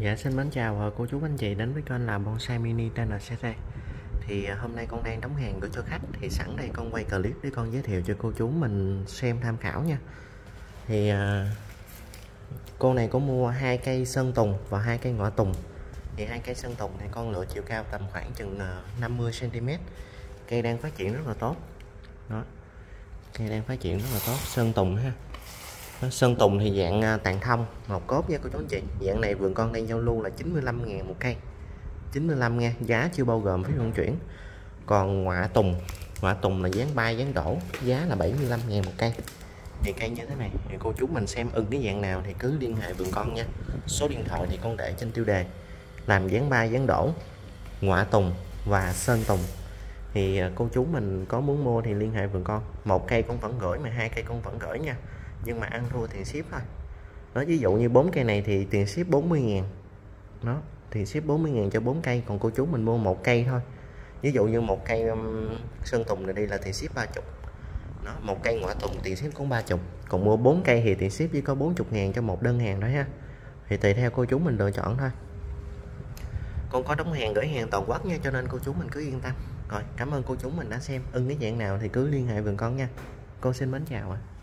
Dạ xin mến chào ờ, cô chú anh chị đến với kênh làm bonsai mini TNCT Thì ờ, hôm nay con đang đóng hàng gửi cho khách Thì sẵn đây con quay clip để con giới thiệu cho cô chú mình xem tham khảo nha. Thì ờ, cô này có mua hai cây sơn tùng và hai cây ngọa tùng. Thì hai cây sơn tùng này con lựa chiều cao tầm khoảng chừng ờ, 50cm Cây đang phát triển rất là tốt. Đó. Cây đang phát triển rất là tốt. Sơn tùng ha. Sơn Tùng thì dạng à, tàn thông màu cốt nha cô chú anh chị. Dạng này vườn con đang giao lưu là 95 ngàn một cây. 95 nha, giá chưa bao gồm phí vận chuyển. Còn ngọa tùng ngọa tùng là dán bay, dán đổ, giá là 75 ngàn một cây. Thì cây như thế này, thì cô chú mình xem ưng cái dạng nào thì cứ liên hệ vườn con nha. Số điện thoại thì con để trên tiêu đề. Làm dán bay, dán đổ, ngọa tùng và sơn tùng. Thì à, cô chú mình có muốn mua thì liên hệ vườn con. Một cây con vẫn gửi mà hai cây con vẫn gửi nha nhưng mà ăn thua tiền ship thôi. Đó ví dụ như bốn cây này thì tiền ship 40 ngàn. Đó tiền ship 40 ngàn cho bốn cây còn cô chú mình mua một cây thôi. Ví dụ như một cây um, sơn tùng này đi là tiền ship 30 nó một cây ngọa tùng tiền ship cũng 30 còn mua bốn cây thì tiền ship chỉ có 40 ngàn cho một đơn hàng đó ha. Thì tùy theo cô chú mình lựa chọn thôi. Con có đóng hàng gửi hàng toàn quốc nha cho nên cô chú mình cứ yên tâm. Rồi cảm ơn cô chú mình đã xem. Ưng cái dạng nào thì cứ liên hệ vườn con nha. Con xin mến chào ạ. à.